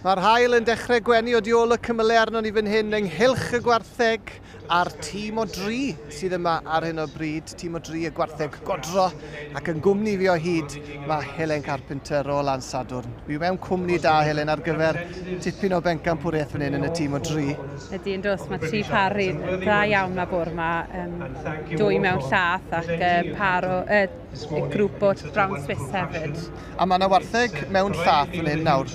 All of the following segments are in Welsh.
Mae'r hael yn dechrau gwenu o diol y cymylau arno ni fan hyn ynghylch y gwartheg a'r tîm o dri sydd yma ar hyn o bryd. Tîm o dri y gwartheg godro ac yn gwmni fi o hyd mae Helen Carpenter o Lan Sadwrn. Fi mewn cwmni da Helen ar gyfer tipyn o bencan pwriaeth fan hyn yn y tîm o dri. Ydy yn dos, mae tri pari dda iawn mae bwr yma. Um, dwy mewn llath ac um, par o, uh, y grŵp o Brown Swiss hefyd. A mae yna wartheg mewn llath fan hyn nawr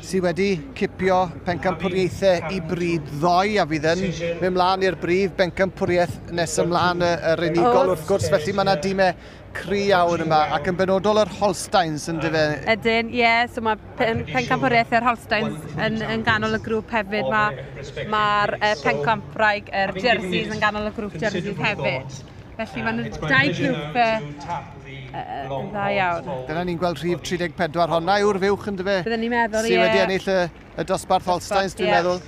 sydd wedi wedi cipio bencampwriaethau i bryd ddoi a fydd yn mynd mlaen i'r brif bencampwriaeth nes ymlaen yr unigol wrth gwrs, felly mae yna dîmau cri iawn yma ac yn benodol yr Holsteins yn dyfe? Ydyn, ie, yeah, so mae pen, pencampwriaeth yr Holsteins yn, yn ganol y grŵp hefyd, mae'r ma, ma uh, pencampraig, yr er Jerseys yn ganol y grŵp Jerseys hefyd. Felly mae'n dau grŵp yn dda iawn. Dyna ni'n gweld rhif 34, honna yw'r fywch yn dyfe? Byddwn ni'n meddwl, ie. Si wedi ennill y, y dosbarth Holsteins, dwi'n meddwl.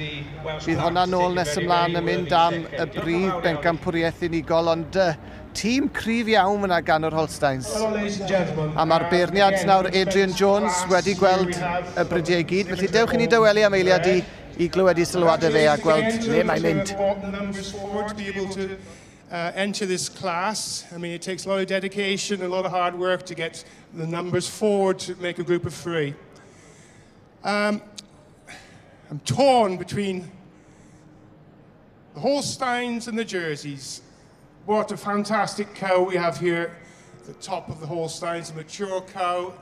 Bydd honna nôl nes ymlaen yn mynd am y brif bencampwriaeth unigol, ond uh, tîm cryf iawn yna gan yr Holsteins. A mae'r beirniad nawr Adrian Jones wedi gweld y Brydiau i gyd, felly dewch i ni dyweli am eiliad i, i glywed i sylwadau fe a gweld le mae'n mynd. Uh, enter this class. I mean, it takes a lot of dedication, a lot of hard work to get the numbers forward to make a group of three. Um, I'm torn between the Holsteins and the Jerseys. What a fantastic cow we have here. The top of the Holsteins, a mature cow,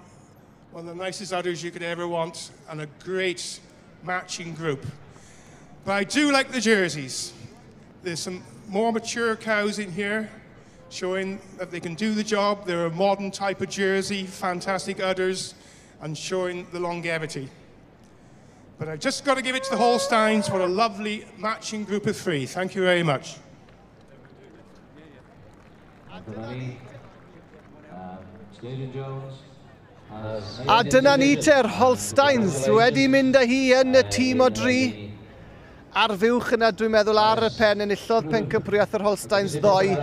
one of the nicest udders you could ever want, and a great matching group. But I do like the Jerseys. There's some more mature cows in here, showing that they can do the job. They're a modern type of jersey, fantastic udders, and showing the longevity. But I've just got to give it to the Holsteins for a lovely matching group of three. Thank you very much. A dyna ni te'r Holsteins wedi mynd â hi yn y tîm o dri. ar fywch yna, dwi'n meddwl, ar y pen enillodd Pencampwriaeth yr Holsteins ddoi.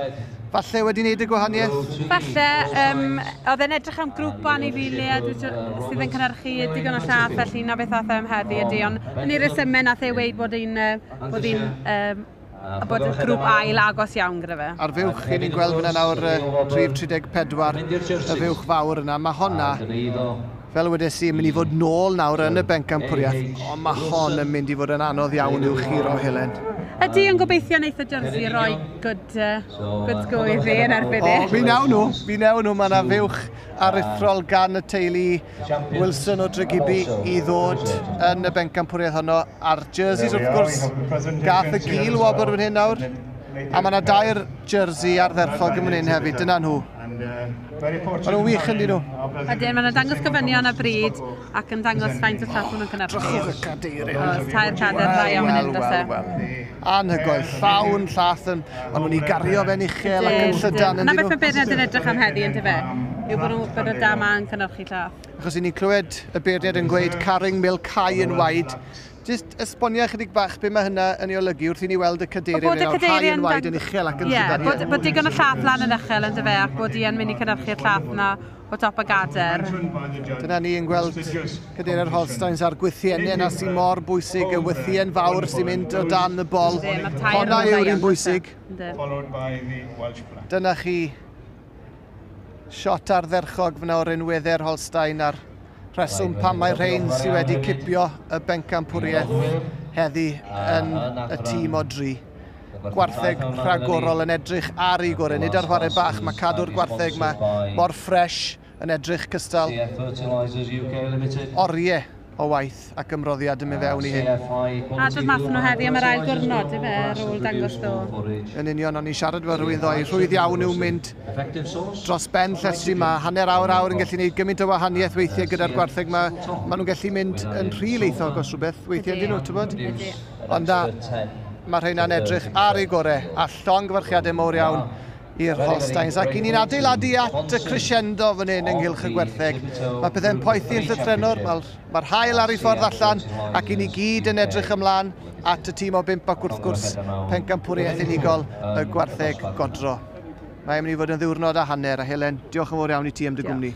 Falle wedi wneud y gwahaniaeth? Falle, um, oedd e'n edrych am grŵp o anifiliad sydd yn cynnyrchu digon o llath, felly na beth oedd e'n heddi ydy, ond yn i'r resymau nath e weid bod hi'n bod hi'n um, a bod y grŵp ail agos iawn gyda fe. Ar fywch, chi'n ni'n gweld fyna nawr uh, 3.34, y fywch fawr yna. Mae honna fel wedes i, yn mynd i fod nôl nawr yn y benc campwriaeth, ond mae hon yn mynd i fod yn anodd iawn i'w chiro Helen. Ydy yn gobeithio wneud y Jersey roi good, uh, good go i fi yn erbyn. O, e. fi newn nhw, fi newn nhw, mae yna fywch arithrol gan y teulu Wilson o Dregibi i ddod yn y benc campwriaeth honno, a'r jerseys wrth gwrs, gath y gil wobr fan hyn nawr. A mae yna dair jersey ardderchog yn fan hyn hefyd, dyna nhw. Mae nhw'n wych yn dyn nhw. Ydyn, maen nhw'n dangos gofynion y bryd ac yn dangos faint o llath nhw'n cynnal. Drychwch y cadeir. Oes, tair cadeir dda iawn yn undose. Anhygoel, llawn llath yn... Ond nhw'n i gario fe'n uchel ac yn llydan. yn Yna beth mae beirniad yn edrych am heddi yn dyfe? yw bod, nhw'n bod y dama yn cynnyrchu llath. Achos i ni clywed y beirniad yn gweud carrying mil high yn waid. Just esbonio chydig bach be mae hynna yn ei olygu wrth i ni weld y cadeiriau yna o'r high and wide yn uchel ac yn yeah, sydd bod, bod digon o llath lan yn uchel yn dyfe ac bod i yn mynd i cynnyrchu'r llath yna o top y gader. Dyna ni yn gweld cadeiriau'r Holsteins a'r gwythiennau yna sy'n mor bwysig, y wythien fawr sy'n mynd o dan y bol. Honna yw'r un bwysig. Dyna chi siot ardderchog fyna o'r unwedder Holstein a'r rheswm pam mae rhain sydd wedi cipio y bencampwriaeth heddi yn y tîm o dri. Gwartheg rhagorol yn edrych ar ei gorau, nid ar chwarae bach, mae cadw'r gwartheg mae mor ffres yn edrych cystal oriau o waith ac ymroddiad yn mynd fewn i hyn. A dod math nhw heddi am yr ail gwrnod, efe, ar ôl dangos ddo. Yn union, o'n i'n siarad fel rhywun ddoi, rhwydd iawn nhw'n mynd dros ben llestri yma, hanner awr awr yn gallu gwneud gymaint o wahaniaeth weithiau gyda'r gwartheg yma. Maen nhw'n gallu mynd yn rhil eithog os rhywbeth weithiau, dyn nhw, tybod? Ond da, mae rheina'n edrych ar ei gorau, a llong fyrchiadau mowr iawn i'r Holsteins. Ac i ni'n adeiladu at y crescendo fan hyn ynghylch y gwertheg. Mae pethau'n poethu yn llythrenwr, mae'r ma hael ar ei ffordd allan ac i ni gyd yn edrych ymlaen at y tîm o bimp ac wrth gwrs pencampwriaeth unigol y gwartheg godro. Mae'n mynd i fod yn ddiwrnod a hanner a Helen, diolch yn fawr iawn i ti am dy gwmni.